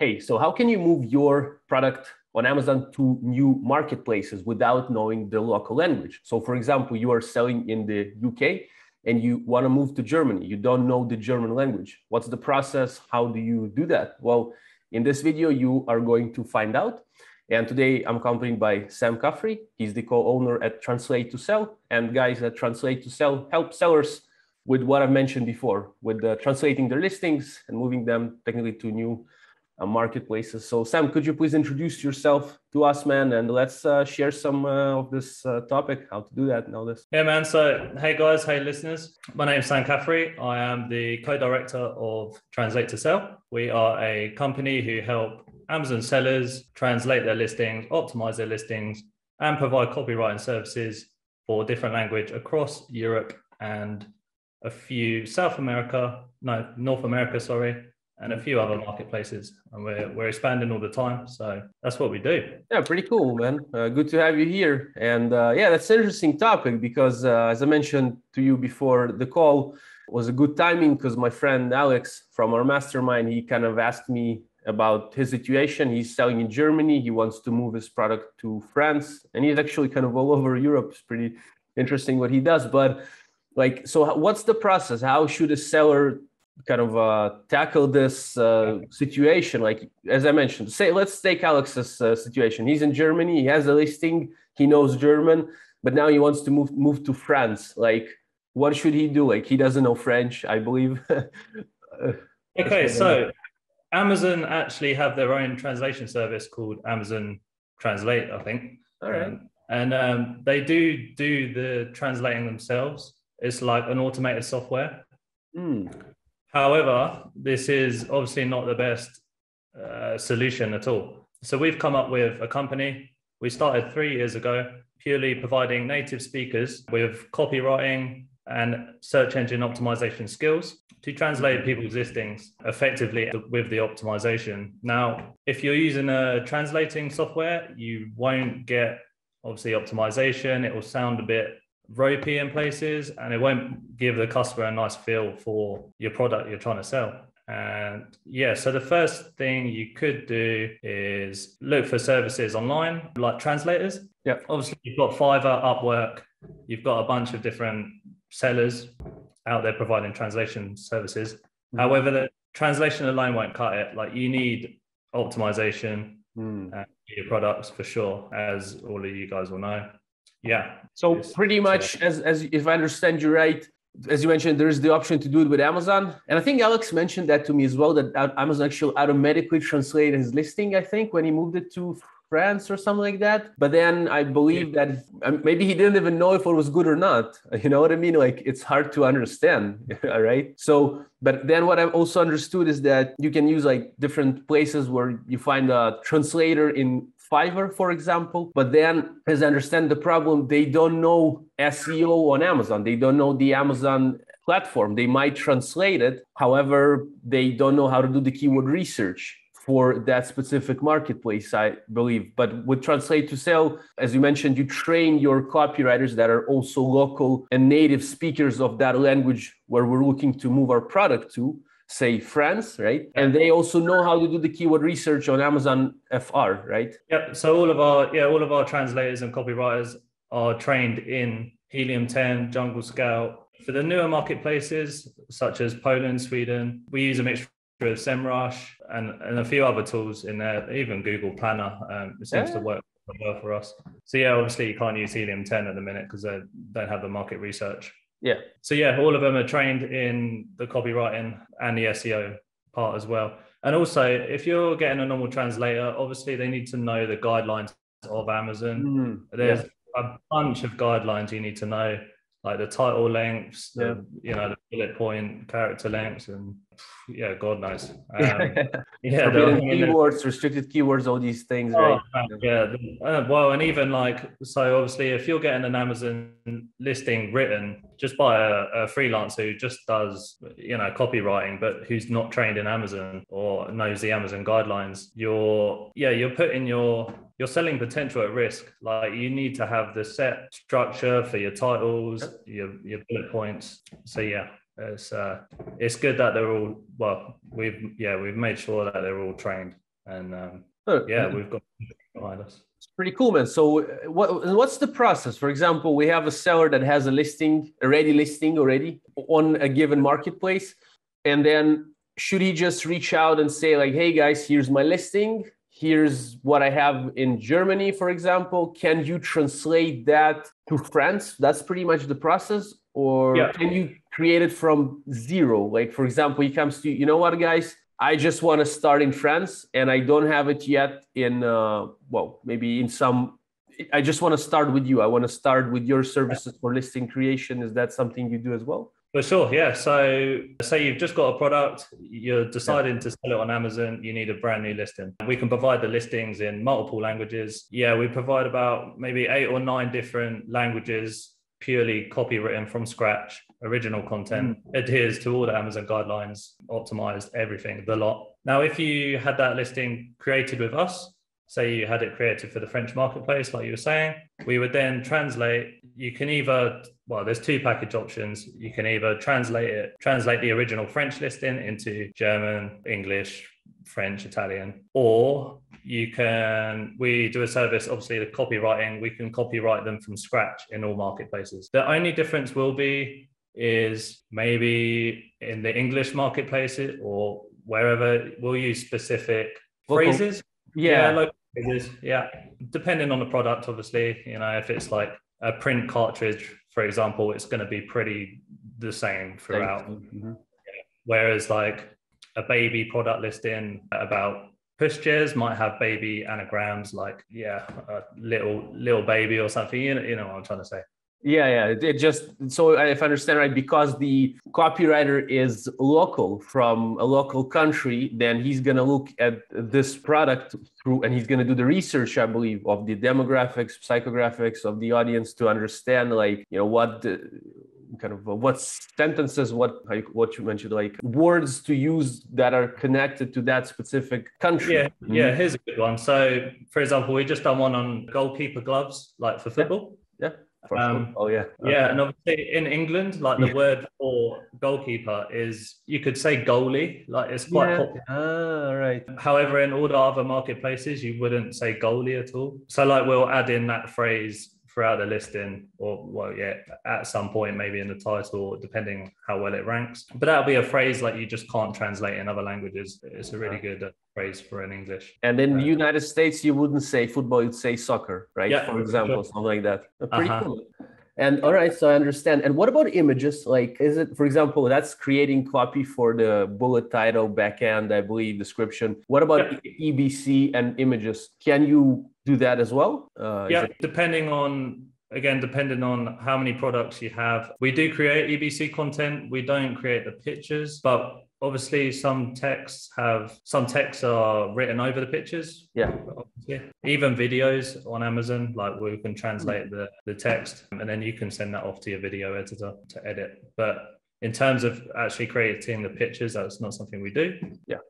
hey, so how can you move your product on Amazon to new marketplaces without knowing the local language? So, for example, you are selling in the UK and you want to move to Germany. You don't know the German language. What's the process? How do you do that? Well, in this video, you are going to find out. And today I'm accompanied by Sam Caffrey. He's the co-owner at Translate to Sell. And guys at Translate to Sell help sellers with what I've mentioned before, with uh, translating their listings and moving them technically to new marketplaces. So Sam, could you please introduce yourself to us, man, and let's uh, share some uh, of this uh, topic, how to do that and all this. Yeah, man. So, hey guys, hey listeners. My name is Sam Caffrey. I am the co-director of Translate to Sell. We are a company who help Amazon sellers translate their listings, optimize their listings, and provide copywriting services for different language across Europe and a few South America, no, North America, sorry, and a few other marketplaces. And we're, we're expanding all the time. So that's what we do. Yeah, pretty cool, man. Uh, good to have you here. And uh, yeah, that's an interesting topic because, uh, as I mentioned to you before the call, was a good timing because my friend Alex from our mastermind, he kind of asked me about his situation. He's selling in Germany. He wants to move his product to France, and he's actually kind of all over Europe. It's pretty interesting what he does. But like, so what's the process? How should a seller kind of uh, tackle this uh, situation? Like as I mentioned, say let's take Alex's uh, situation. He's in Germany. He has a listing. He knows German, but now he wants to move move to France. Like what should he do? Like he doesn't know French, I believe. okay, so Amazon actually have their own translation service called Amazon Translate, I think. All right. Um, and um, they do do the translating themselves. It's like an automated software. Mm. However, this is obviously not the best uh, solution at all. So we've come up with a company. We started three years ago, purely providing native speakers with copywriting and search engine optimization skills to translate people's listings effectively with the optimization. Now, if you're using a translating software, you won't get obviously optimization. It will sound a bit ropey in places and it won't give the customer a nice feel for your product you're trying to sell. And yeah, so the first thing you could do is look for services online, like translators. Yeah. Obviously, you've got Fiverr, Upwork, you've got a bunch of different sellers out there providing translation services. Mm. However, the translation alone won't cut it. Like you need optimization mm. your products for sure, as all of you guys will know. Yeah. So pretty much, as as if I understand you right, as you mentioned, there is the option to do it with Amazon, and I think Alex mentioned that to me as well. That Amazon actually automatically translated his listing. I think when he moved it to France or something like that. But then I believe that um, maybe he didn't even know if it was good or not. You know what I mean? Like it's hard to understand, right? So, but then what I've also understood is that you can use like different places where you find a translator in Fiverr, for example. But then, as I understand the problem, they don't know SEO on Amazon. They don't know the Amazon platform. They might translate it. However, they don't know how to do the keyword research for that specific marketplace, I believe. But with Translate to Sell, as you mentioned, you train your copywriters that are also local and native speakers of that language where we're looking to move our product to say France, right? And they also know how to do the keyword research on Amazon FR, right? Yep. So all of our yeah, all of our translators and copywriters are trained in Helium 10, Jungle Scout. For the newer marketplaces such as Poland, Sweden, we use a mixture of SEMrush and, and a few other tools in there, even Google Planner. Um, it seems yeah. to work well for us. So yeah, obviously you can't use Helium 10 at the minute because they don't have the market research. Yeah. So yeah, all of them are trained in the copywriting and the SEO part as well. And also, if you're getting a normal translator, obviously they need to know the guidelines of Amazon. Mm, There's yeah. a bunch of guidelines you need to know, like the title lengths, the yeah. you know the bullet point character lengths, and yeah, God knows. Um, yeah, keywords, restricted keywords, all these things, oh, right? Yeah. Uh, well, and even like so, obviously, if you're getting an Amazon listing written just by a, a freelancer who just does, you know, copywriting, but who's not trained in Amazon or knows the Amazon guidelines, you're yeah, you're putting your your selling potential at risk. Like you need to have the set structure for your titles, your your bullet points. So yeah, it's uh, it's good that they're all well. We've yeah we've made sure that they're all trained. And um, oh, yeah, we've got behind us. It's pretty cool, man. So, uh, what what's the process? For example, we have a seller that has a listing, a ready listing already on a given marketplace, and then should he just reach out and say like, "Hey guys, here's my listing. Here's what I have in Germany, for example. Can you translate that to France?" That's pretty much the process. Or yeah. can you create it from zero? Like, for example, he comes to you, you know what, guys? I just want to start in France and I don't have it yet in, uh, well, maybe in some, I just want to start with you. I want to start with your services for listing creation. Is that something you do as well? For sure, yeah. So, say you've just got a product, you're deciding yeah. to sell it on Amazon, you need a brand new listing. We can provide the listings in multiple languages. Yeah, we provide about maybe eight or nine different languages purely copywritten from scratch, original content, mm. adheres to all the Amazon guidelines, optimized everything, the lot. Now, if you had that listing created with us, say you had it created for the French marketplace, like you were saying, we would then translate. You can either, well, there's two package options. You can either translate it, translate the original French listing into German, English, French, Italian, or you can we do a service obviously the copywriting we can copyright them from scratch in all marketplaces. The only difference will be is maybe in the english marketplaces or wherever we'll use specific phrases. Yeah, yeah phrases yeah. Depending on the product obviously you know if it's like a print cartridge for example it's going to be pretty the same throughout. Mm-hmm. whereas like a baby product listing about pushchairs might have baby anagrams like yeah a little little baby or something you know, you know what i'm trying to say. Yeah yeah it just so if i understand right because the copywriter is local from a local country then he's going to look at this product through and he's going to do the research i believe of the demographics psychographics of the audience to understand like you know what kind of uh, what sentences, what like what you mentioned, like words to use that are connected to that specific country. Yeah, mm-hmm. yeah. Here's a good one. So, for example, we just done one on goalkeeper gloves, like for football. Yeah. yeah. Um, oh yeah. Yeah, and obviously in England, like the yeah. word for goalkeeper is you could say goalie, like it's quite yeah. popular. Ah, right. However, in all the other marketplaces, you wouldn't say goalie at all. So like we'll add in that phrase throughout the listing, or well, yeah, at some point maybe in the title, depending how well it ranks. But that'll be a phrase like you just can't translate in other languages. It's a really good uh, phrase for an English. And in the United States, you wouldn't say football; you'd say soccer, right? Yeah, for example, sure. something like that. Uh, pretty uh-huh. cool. And all right, so I understand. And what about images? Like, is it, for example, that's creating copy for the bullet title, backend, I believe, description. What about yeah. EBC and images? Can you do that as well? Uh, yeah, it- depending on again depending on how many products you have. We do create ebc content. We don't create the pictures but obviously some texts have some texts are written over the pictures. Yeah. Yeah, even videos on amazon like we can translate the, the text and then you can send that off to your video editor to edit. But in terms of actually creating the pictures that's not something we do. Yeah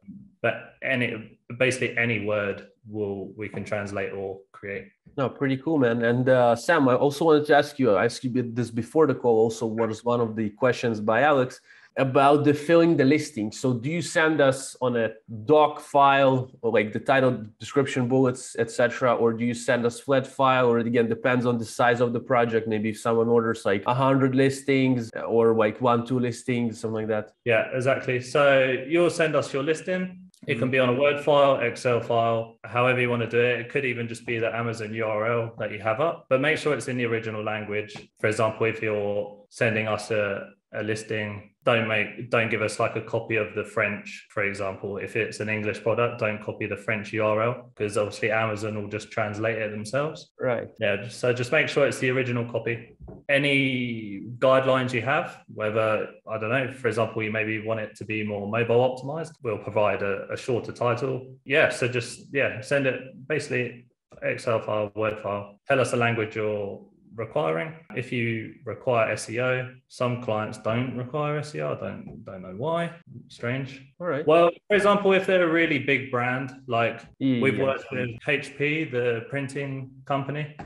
but any basically any word will we can translate or create no pretty cool man and uh, sam i also wanted to ask you i asked you this before the call also was one of the questions by alex about the filling the listing. So do you send us on a doc file or like the title, description, bullets, etc., or do you send us flat file? Or it again, depends on the size of the project. Maybe if someone orders like hundred listings or like one, two listings, something like that. Yeah, exactly. So you'll send us your listing. It can mm-hmm. be on a Word file, Excel file, however you want to do it. It could even just be the Amazon URL that you have up, but make sure it's in the original language. For example, if you're sending us a, a listing. Don't make don't give us like a copy of the french for example. If it's an english product don't copy the french url because obviously amazon will just translate it themselves. Right. Yeah so just make sure it's the original copy. Any guidelines you have whether i don't know for example you maybe want it to be more mobile optimized we'll provide a, a shorter title. Yeah so just yeah send it basically excel file word file. Tell us the language you're requiring. If you require SEO, some clients don't require SEO. I don't don't know why. Strange. All right. Well, for example, if they're a really big brand, like yeah. we've worked with HP, the printing company.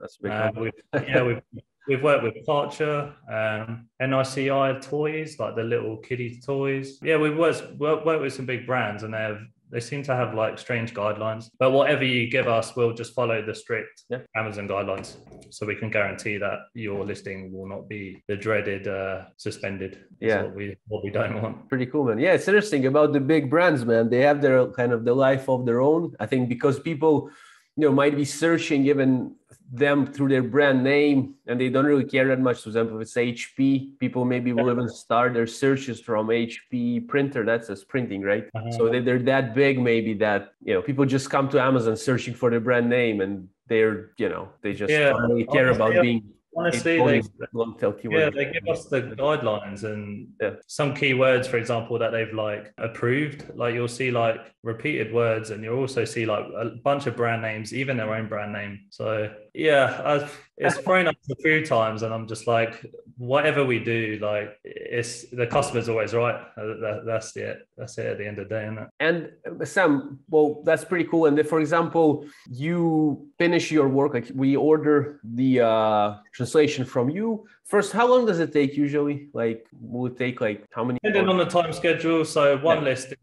That's big. Uh, we've, yeah, we've We've worked with Karcher, um, NICI toys, like the little kiddie toys. Yeah, we've worked, worked with some big brands and they're they seem to have like strange guidelines. But whatever you give us, we'll just follow the strict Yeah. Amazon guidelines, so we can guarantee that your listing will not be the dreaded uh, suspended. Yeah. what we what we don't want. Pretty cool, man. Yeah, it's interesting about the big brands, man. They have their kind of the life of their own. I think because people, you know, might be searching even them through their brand name and they don't really care that much. For example, if it's HP, people maybe will even start their searches from HP printer. That's a printing, right? Uh-huh. So they, they're that big, maybe that you know people just come to Amazon searching for their brand name and they're you know they just Yeah. don't really care about Honestly, being Honestly, they, long tail yeah, they give us the guidelines and Yeah. some keywords, for example, that they've like approved. Like you'll see like repeated words, and you'll also see like a bunch of brand names, even their own brand name. So yeah, I've, it's thrown up a few times, and I'm just like, whatever we do, like it's the customer's always right. Uh, That, that's it. That's it at the end of the day, isn't it? And uh, Sam, well, that's pretty cool. And then, for example, you finish your work, like we order the uh, translation from you. First, how long does it take usually? Like, will it take like how many? Depending on the time schedule, so one Yeah. listing,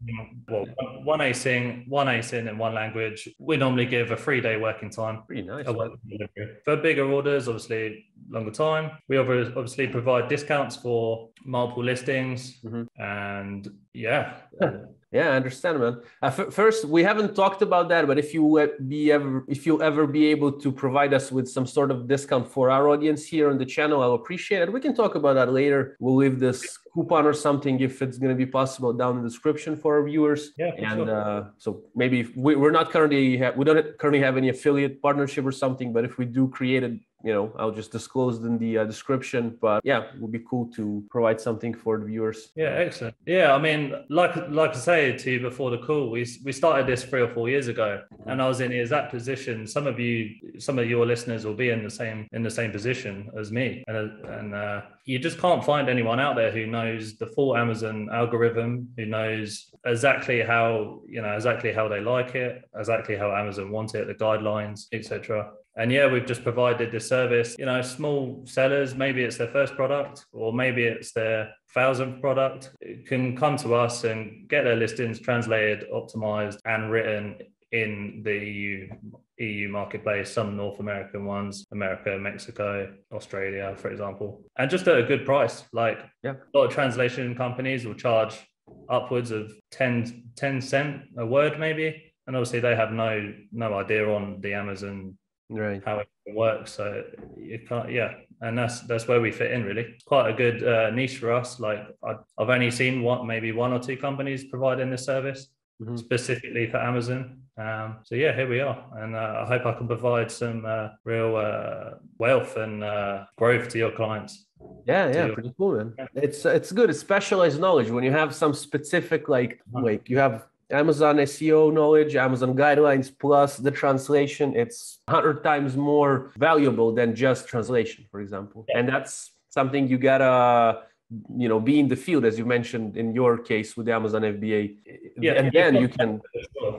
well, one ASIN, one ASIN in one language. We normally give a three day working time. Pretty nice. a man. working delivery. For bigger orders, obviously longer time. We obvi- obviously provide discounts for multiple listings, Mhm. and yeah, Yeah, I understand, man. Uh, first, we haven't talked about that, but if you be ever, if you'll ever be able to provide us with some sort of discount for our audience here on the channel, I'll appreciate it. We can talk about that later. We'll leave this coupon or something if it's going to be possible down in the description for our viewers. yeah, and sure. uh, so maybe we, we're not currently ha- we don't currently have any affiliate partnership or something but if we do create it you know i'll just disclose it in the uh, description but yeah it would be cool to provide something for the viewers Yeah, excellent. Yeah, I mean, like like I say to you before the call, we we started this three or four years ago, and I was in the exact position. Some of you, some of your listeners, will be in the same in the same position as me, and and uh, you just can't find anyone out there who knows the full Amazon algorithm, who knows exactly how you know exactly how they like it, exactly how Amazon want it, the guidelines, etc. And yeah, we've just provided the service. You know, small sellers, maybe it's their first product, or maybe it's their thousandth product, can come to us and get their listings translated, optimized, and written in the EU EU marketplace, some North American ones, America, Mexico, Australia, for example, and just at a good price. Like Yeah. a lot of translation companies will charge upwards of 10, 10 cent a word, maybe. And obviously they have no no idea on the Amazon right how it works. So you can't, yeah, and that's that's where we fit in. Really, it's quite a good uh, niche for us. Like I, I've only seen what maybe one or two companies providing this service Mhm. specifically for Amazon. Um, so yeah, here we are, and uh, I hope I can provide some uh, real uh, wealth and uh, growth to your clients. yeah yeah to- pretty cool man Yeah. it's it's good it's specialized knowledge when you have some specific like Uh-huh. like you have amazon seo knowledge amazon guidelines plus the translation it's 100 times more valuable than just translation for example Yeah. and that's something you gotta you know be in the field as you mentioned in your case with the amazon fba Yeah, and then you can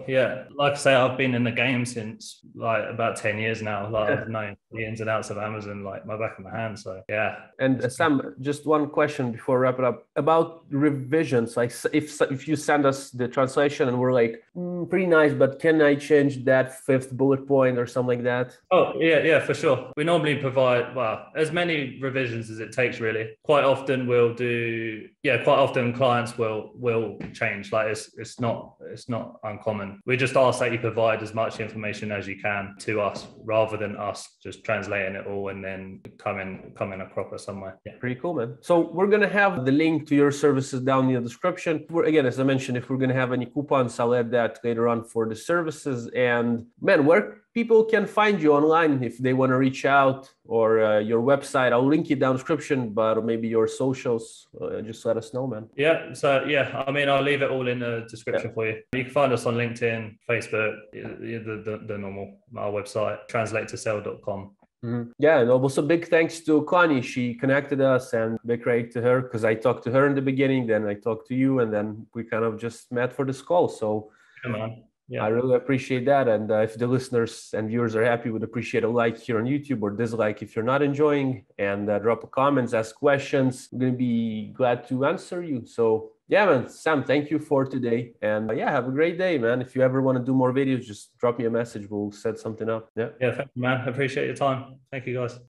Yeah, like I say, I've been in the game since like about ten years now. Like I've known the ins and outs of Amazon like my back of my hand. So yeah, And uh, Sam, just one question before we wrap it up about revisions. Like, if if you send us the translation and we're like, "Mm, pretty nice, but can I change that fifth bullet point or something like that? Oh yeah, yeah, for sure. We normally provide well as many revisions as it takes. Really, quite often we'll do. Yeah, quite often clients will will change. Like it's it's not it's not uncommon. We just ask that you provide as much information as you can to us, rather than us just translating it all and then coming coming a proper somewhere. Yeah. Pretty cool, man. So we're gonna have the link to your services down in the description. We're, again, as I mentioned, if we're gonna have any coupons, I'll add that later on for the services. And man, where people can find you online if they want to reach out or uh, your website, I'll link it down in the description, but maybe your socials, uh, just let us know, man. Yeah, so yeah, I mean, I'll leave it all in the description for you. You can find us on LinkedIn, Facebook, the, the, the, normal, our website, translatetosell.com. Mhm. Yeah, and also big thanks to Connie. She connected us, and big credit to her because I talked to her in the beginning, then I talked to you, and then we kind of just met for this call. So Come on. Yeah. I really appreciate that. And uh, if the listeners and viewers are happy, would appreciate a like here on YouTube or dislike if you're not enjoying, and uh, drop a comments, ask questions. I'm gonna be glad to answer you. So Yeah, man. Sam, thank you for today. And uh, yeah, have a great day, man. If you ever want to do more videos, just drop me a message. We'll set something up. Yeah. Yeah, thank you, man. I appreciate your time. Thank you, guys.